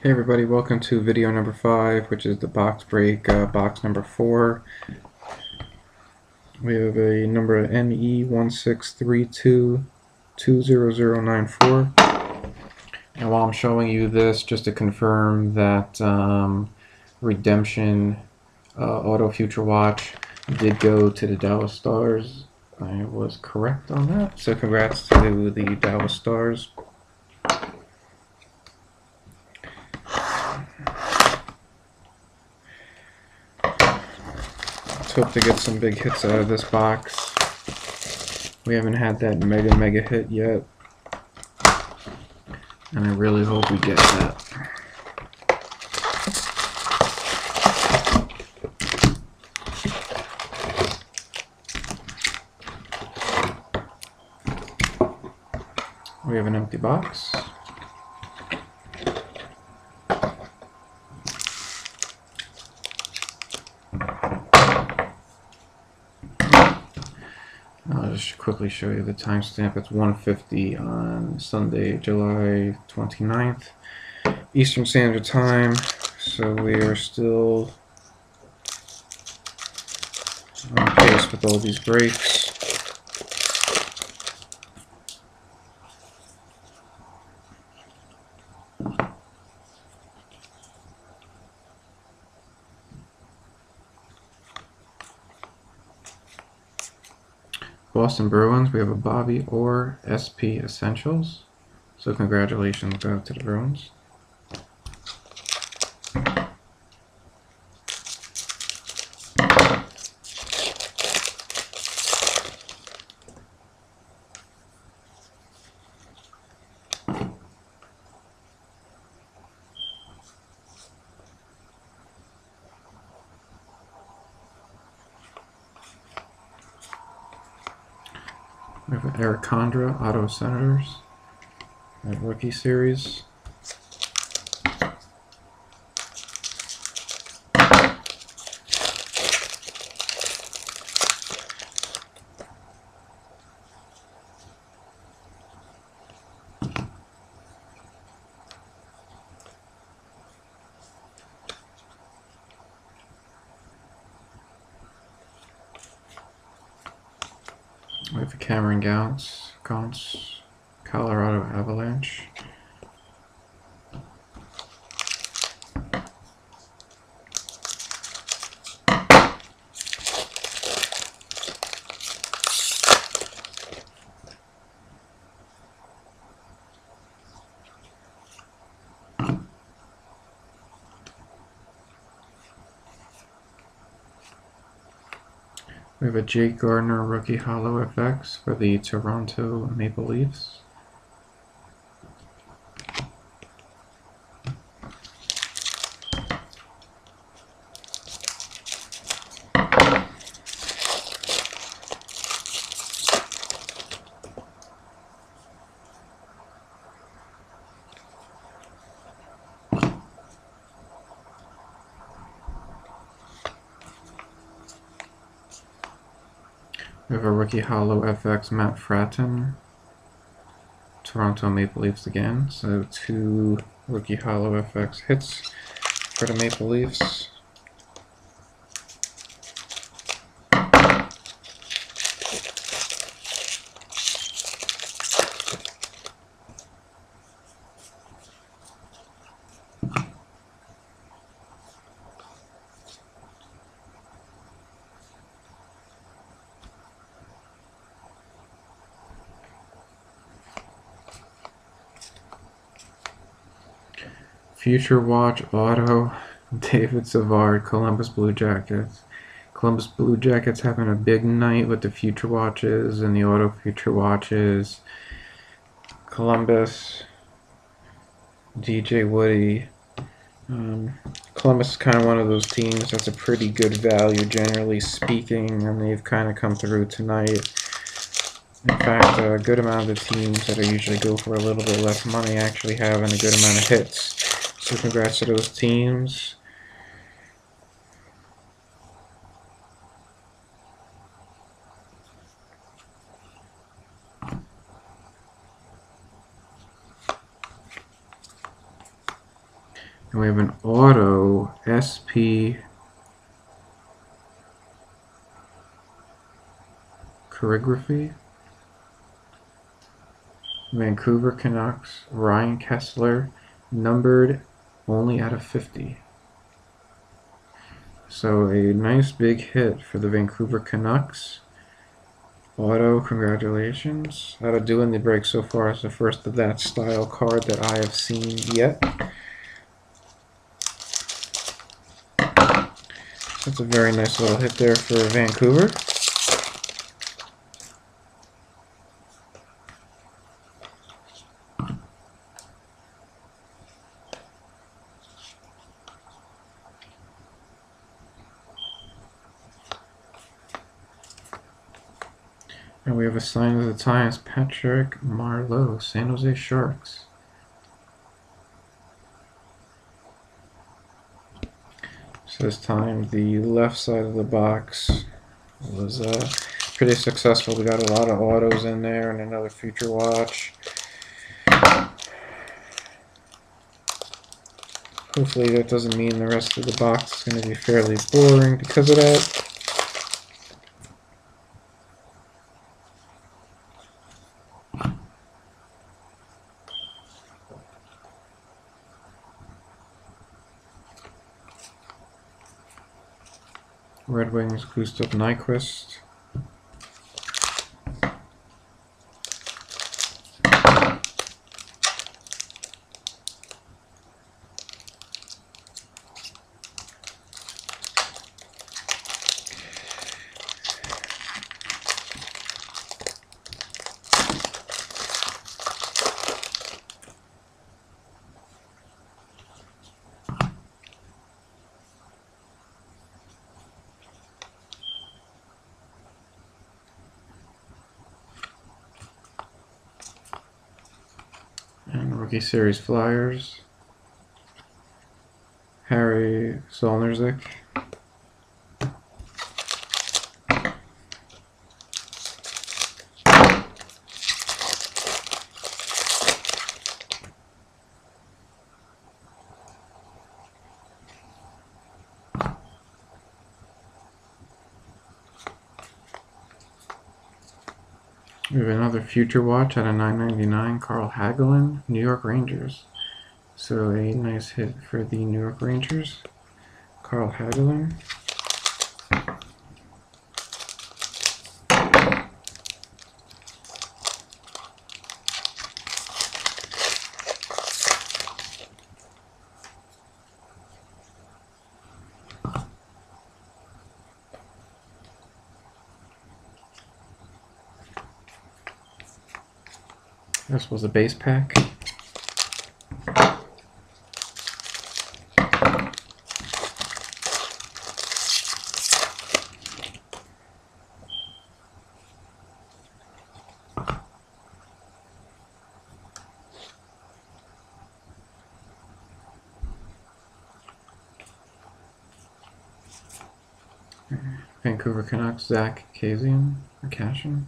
Hey everybody, welcome to video number 5, which is the box break, uh, box number 4. We have a number NE163220094. And while I'm showing you this, just to confirm that um, Redemption uh, Auto Future Watch did go to the Dallas Stars. I was correct on that, so congrats to the Dallas Stars. Hope to get some big hits out of this box. We haven't had that mega mega hit yet. And I really hope we get that. We have an empty box. I'll just quickly show you the timestamp. It's 1.50 on Sunday, July 29th, Eastern Standard Time. So we are still on pace with all these breaks. Boston Bruins, we have a Bobby Orr SP Essentials. So congratulations go to the Bruins. We have Erik Condra, Auto Senators, rookie series. We have Cameron Gaunce, Gaunce, Colorado Avalanche. We have a Jake Gardiner rookie hollow FX for the Toronto Maple Leafs. We have a rookie hollow FX Matt Frattin. Toronto Maple Leafs again. So two rookie hollow FX hits for the Maple Leafs. Future Watch Auto, David Savard, Columbus Blue Jackets. Columbus Blue Jackets having a big night with the Future Watches and the Auto Future Watches. Columbus, DJ Woody. Um, Columbus is kind of one of those teams that's a pretty good value, generally speaking, and they've kind of come through tonight. In fact, a good amount of the teams that I usually go for a little bit less money actually having a good amount of hits. So congrats to those teams. And we have an auto SP chirography. Vancouver Canucks, Ryan Kesler, numbered only out of 50. So a nice big hit for the Vancouver Canucks. Auto, congratulations. Out of doing the break so far is the first of that style card that I have seen yet. That's a very nice little hit there for Vancouver. And we have a sign of the times, Patrick Marleau, San Jose Sharks. So this time the left side of the box was uh, pretty successful. We got a lot of autos in there and another future watch. Hopefully that doesn't mean the rest of the box is going to be fairly boring because of that. Red Wings, Gustav Nyquist. And Rookie Series Flyers. Harry Zolnierczyk. We have another future watch at a 9.99. Carl Hagelin, New York Rangers. So a nice hit for the New York Rangers. Carl Hagelin. This was a base pack. Vancouver Canucks, Zack Kassian, or Cashin.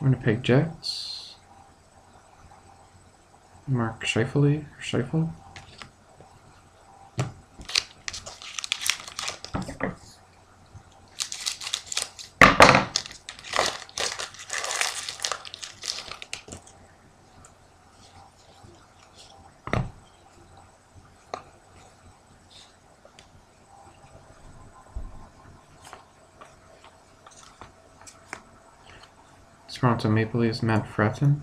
Winnipeg Jets. Mark Scheifele, or. Toronto Maple Leafs Matt Frattin.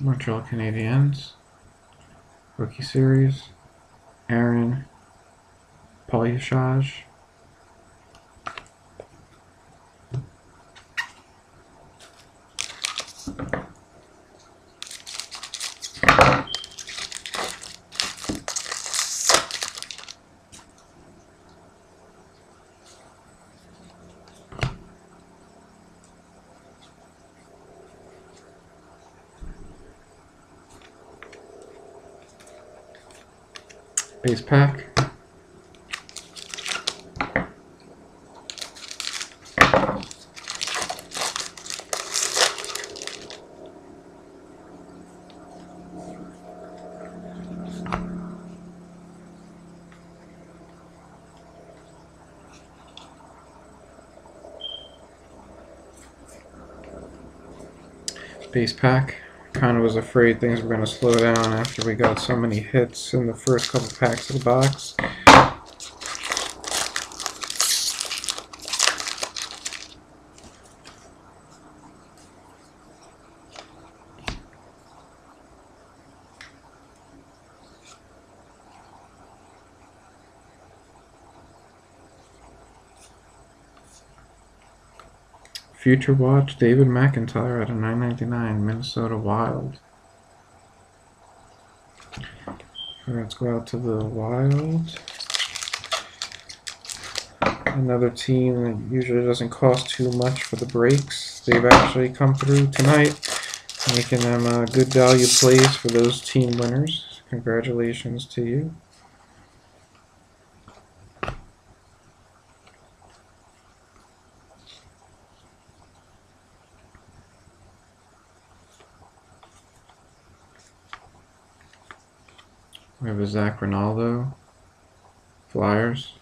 Montreal Canadiens. Rookie series. Aaron Palushaj. Base pack. Base pack. Kind of was afraid things were going to slow down after we got so many hits in the first couple packs of the box. Future Watch, David McIntyre at a 999, Minnesota Wild. Let's go out to the Wild. Another team that usually doesn't cost too much for the breaks. They've actually come through tonight, making them a good value plays for those team winners. Congratulations to you. Zac Rinaldo. Flyers.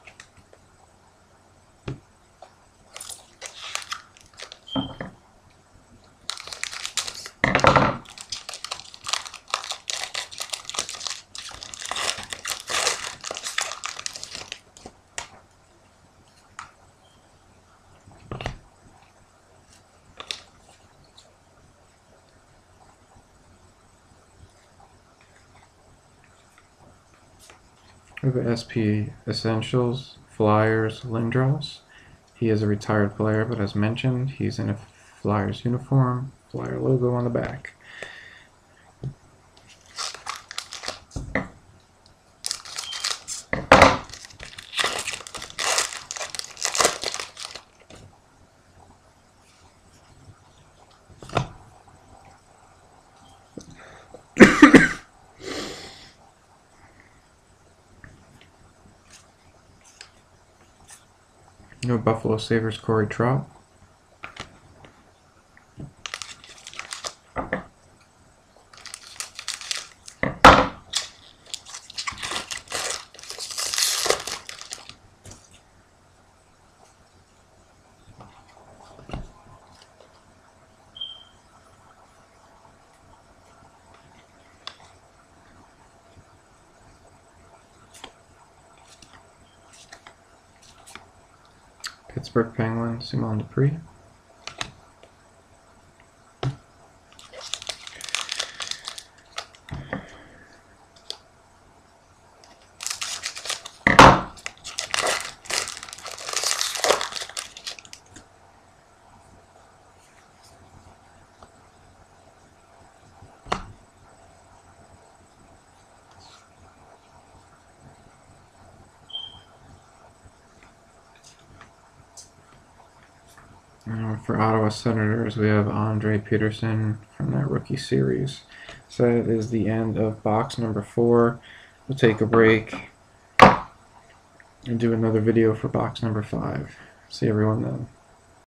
Have SP Essentials, Flyers, Lindros. He is a retired player, but as mentioned, he's in a Flyers uniform, Flyer logo on the back. No Buffalo Sabres Corey Tropp. Pittsburgh Penguins, Simon Despres. Uh, for Ottawa Senators, we have Andre Petersson from that rookie series. So that is the end of box number four. We'll take a break and do another video for box number five. See everyone then.